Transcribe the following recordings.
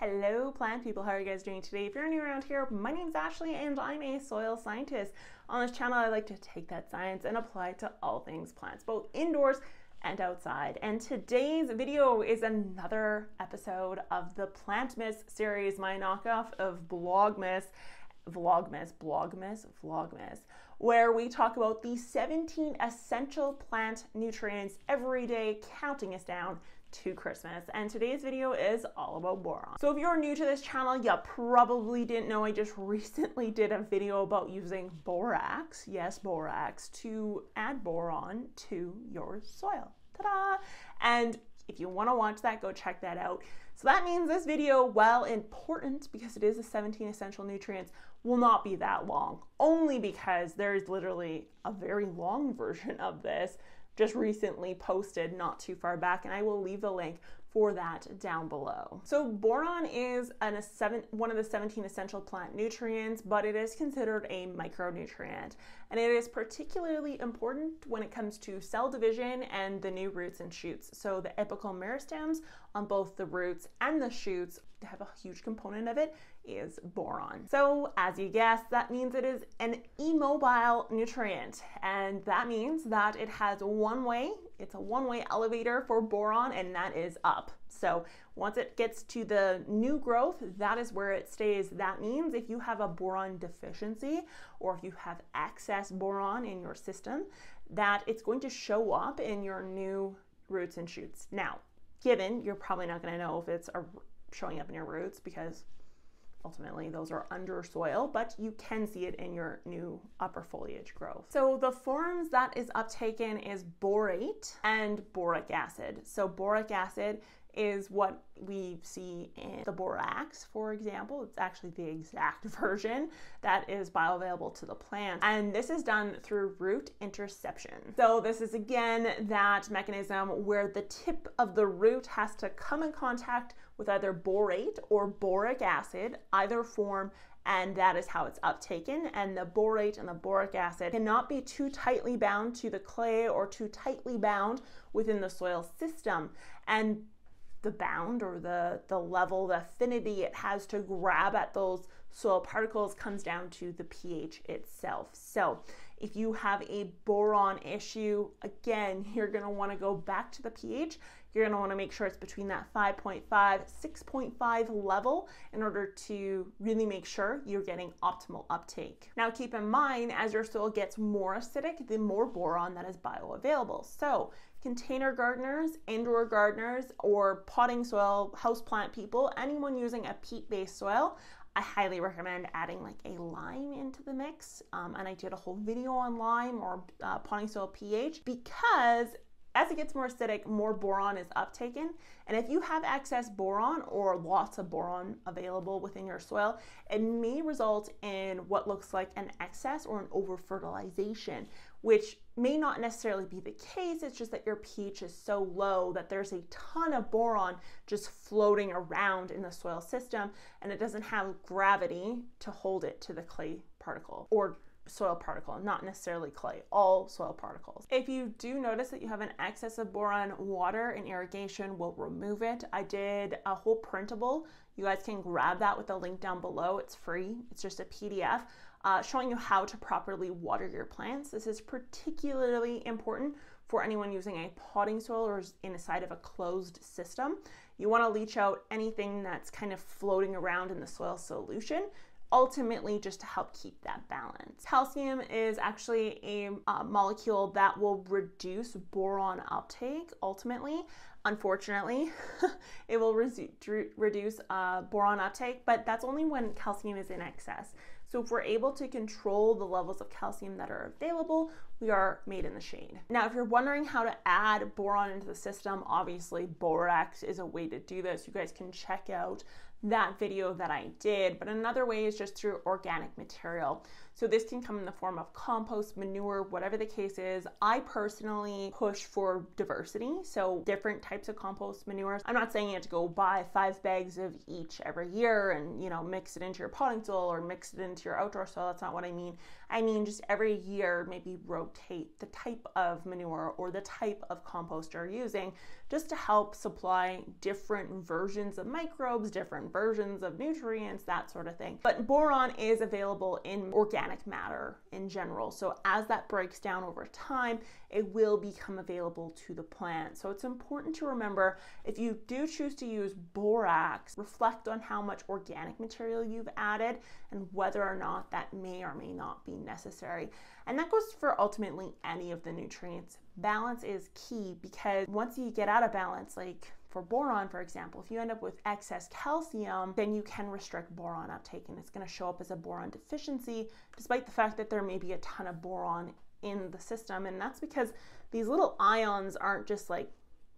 Hello plant people, how are you guys doing today? If you're new around here, my name's Ashley and I'm a soil scientist. On this channel, I like to take that science and apply it to all things plants, both indoors and outside. And today's video is another episode of the Plantmas series, my knockoff of Blogmas. Vlogmas, Blogmas, Vlogmas, where we talk about the 17 essential plant nutrients every day, counting us down to Christmas. And today's video is all about boron. So if you're new to this channel, you probably didn't know I just recently did a video about using borax, yes, borax, to add boron to your soil. Ta-da! And if you want to watch that, go check that out. So that means this video, while important because it is the 17 essential nutrients, will not be that long, only because there's literally a very long version of this just recently posted not too far back, and I will leave the link for that down below. So boron is an, seven, one of the 17 essential plant nutrients, but it is considered a micronutrient. And it is particularly important when it comes to cell division and the new roots and shoots. So the apical meristems on both the roots and the shoots have a huge component of it is boron. So as you guessed, that means it is an immobile nutrient. And that means that it has one way, it's a one way elevator for boron and that is up. So once it gets to the new growth, that is where it stays. That means if you have a boron deficiency or if you have excess boron in your system, that it's going to show up in your new roots and shoots. Now, given you're probably not going to know if it's showing up in your roots because ultimately those are under soil, but you can see it in your new upper foliage growth. So the forms that is uptaken is borate and boric acid. So boric acid is what we see in the borax, for example. It's actually the exact version that is bioavailable to the plant. And this is done through root interception. So this is again that mechanism where the tip of the root has to come in contact with either borate or boric acid, either form, and that is how it's uptaken. And the borate and the boric acid cannot be too tightly bound to the clay or too tightly bound within the soil system. And the bound or the, the level, the affinity it has to grab at those soil particles comes down to the pH itself. So if you have a boron issue, again, you're gonna wanna go back to the pH. You're gonna wanna make sure it's between that 5.5, 6.5 level in order to really make sure you're getting optimal uptake. Now keep in mind, as your soil gets more acidic, the more boron that is bioavailable. So container gardeners, indoor gardeners, or potting soil, houseplant people, anyone using a peat-based soil, I highly recommend adding like a lime into the mix. Um, and I did a whole video on lime or uh, potting soil pH because as it gets more acidic, more boron is uptaken. And if you have excess boron or lots of boron available within your soil, it may result in what looks like an excess or an over fertilization, which may not necessarily be the case. It's just that your pH is so low that there's a ton of boron just floating around in the soil system and it doesn't have gravity to hold it to the clay particle or soil particle, not necessarily clay, all soil particles. If you do notice that you have an excess of boron, water and irrigation will remove it. I did a whole printable. You guys can grab that with the link down below. It's free. It's just a PDF uh, showing you how to properly water your plants. This is particularly important for anyone using a potting soil or inside of a closed system. You want to leach out anything that's kind of floating around in the soil solution ultimately just to help keep that balance. Calcium is actually a uh, molecule that will reduce boron uptake ultimately. Unfortunately, it will reduce uh, boron uptake, but that's only when calcium is in excess. So if we're able to control the levels of calcium that are available, we are made in the shade. Now, if you're wondering how to add boron into the system, obviously borax is a way to do this. You guys can check out that video that I did, but another way is just through organic material. So this can come in the form of compost, manure, whatever the case is. I personally push for diversity, so different types of compost manures. I'm not saying you have to go buy five bags of each every year and, you know, mix it into your potting soil or mix it into your outdoor soil. That's not what I mean. I mean just every year, maybe rotate the type of manure or the type of compost you're using just to help supply different versions of microbes, different versions of nutrients, that sort of thing. But boron is available in organic matter in general. So as that breaks down over time, it will become available to the plant. So it's important to remember if you do choose to use borax, reflect on how much organic material you've added and whether or not that may or may not be necessary. And that goes for ultimately any of the nutrients. Balance is key because once you get out of balance, like for boron, for example, if you end up with excess calcium, then you can restrict boron uptake and it's going to show up as a boron deficiency, despite the fact that there may be a ton of boron in the system. And that's because these little ions aren't just like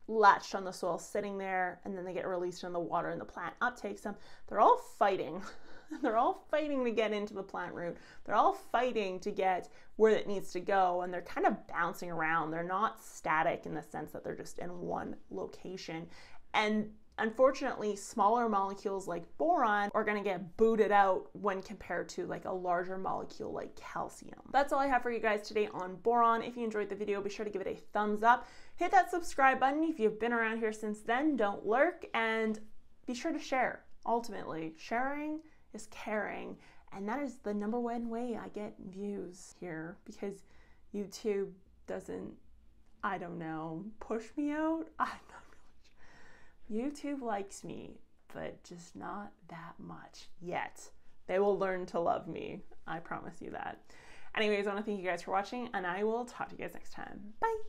latched on the soil sitting there and then they get released in the water and the plant uptakes them. They're all fighting. They're all fighting to get into the plant root. They're all fighting to get where it needs to go and they're kind of bouncing around. They're not static in the sense that they're just in one location. And Unfortunately, smaller molecules like boron are going to get booted out when compared to like a larger molecule like calcium. That's all I have for you guys today on boron. If you enjoyed the video, be sure to give it a thumbs up. Hit that subscribe button if you've been around here since then. Don't lurk and be sure to share. Ultimately, sharing is caring. And that is the number one way I get views here because YouTube doesn't, I don't know, push me out. I'm not YouTube likes me, but just not that much yet. They will learn to love me. I promise you that. Anyways, I want to thank you guys for watching, and I will talk to you guys next time. Bye.